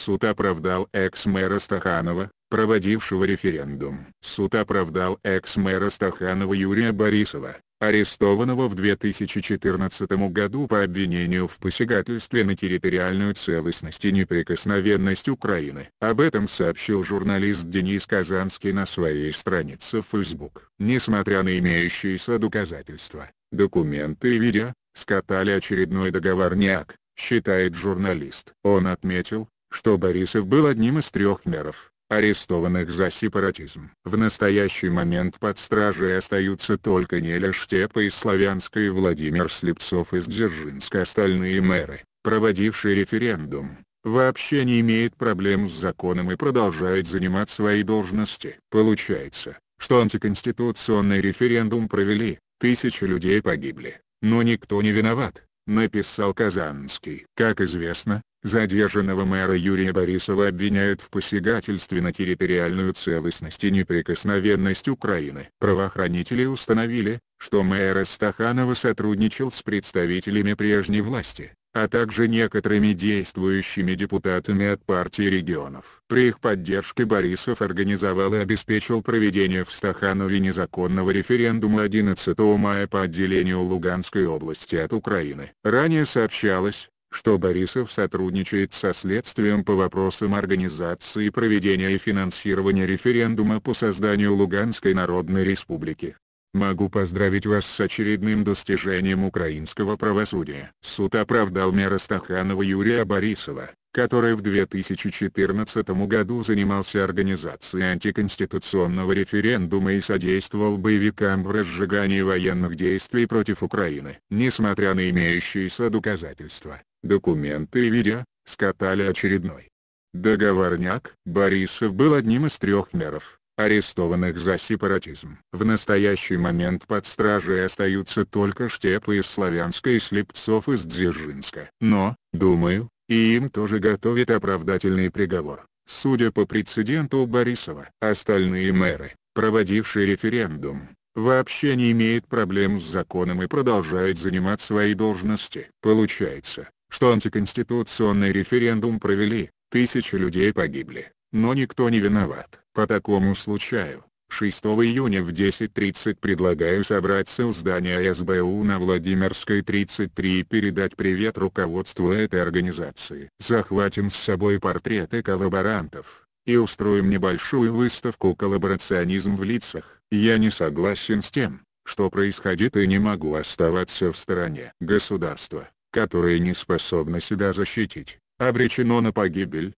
Суд оправдал экс-мэра Стаханова, проводившего референдум. Суд оправдал экс-мэра Стаханова Юрия Борисова, арестованного в 2014 году по обвинению в посягательстве на территориальную целостность и неприкосновенность Украины. Об этом сообщил журналист Денис Казанский на своей странице в Facebook. Несмотря на имеющиеся доказательства, документы и видео, скатали очередной договорняк, считает журналист. Он отметил, что Борисов был одним из трех меров, арестованных за сепаратизм. В настоящий момент под стражей остаются только Неля Штепа из Славянска и Владимир Слепцов из Дзержинска. Остальные мэры, проводившие референдум, вообще не имеют проблем с законом и продолжают занимать свои должности. Получается, что антиконституционный референдум провели, тысячи людей погибли, но никто не виноват, написал Казанский. Как известно, Задержанного мэра Юрия Борисова обвиняют в посягательстве на территориальную целостность и неприкосновенность Украины. Правоохранители установили, что мэр Стаханова сотрудничал с представителями прежней власти, а также некоторыми действующими депутатами от партии регионов. При их поддержке Борисов организовал и обеспечил проведение в Стаханове незаконного референдума 11 мая по отделению Луганской области от Украины. Ранее сообщалось, что Борисов сотрудничает со следствием по вопросам организации проведения и финансирования референдума по созданию Луганской Народной Республики. Могу поздравить вас с очередным достижением украинского правосудия. Суд оправдал мэра Стаханова Юрия Борисова, который в 2014 году занимался организацией антиконституционного референдума и содействовал боевикам в разжигании военных действий против Украины. Несмотря на имеющиеся доказательства, документы и видео, скатали очередной договорняк. Борисов был одним из трех меров, арестованных за сепаратизм. В настоящий момент под стражей остаются только Штепы из Славянска и Слепцов из Дзержинска. Но, думаю, и им тоже готовят оправдательный приговор. Судя по прецеденту Борисова, остальные мэры, проводившие референдум, вообще не имеют проблем с законом и продолжают занимать свои должности. Получается, что антиконституционный референдум провели, тысячи людей погибли, но никто не виноват. По такому случаю, 6 июня в 10.30 предлагаю собраться у здания СБУ на Владимирской 33 и передать привет руководству этой организации. Захватим с собой портреты коллаборантов, и устроим небольшую выставку «Коллаборационизм в лицах». Я не согласен с тем, что происходит и не могу оставаться в стороне. Государство, которое не способно себя защитить, обречено на погибель,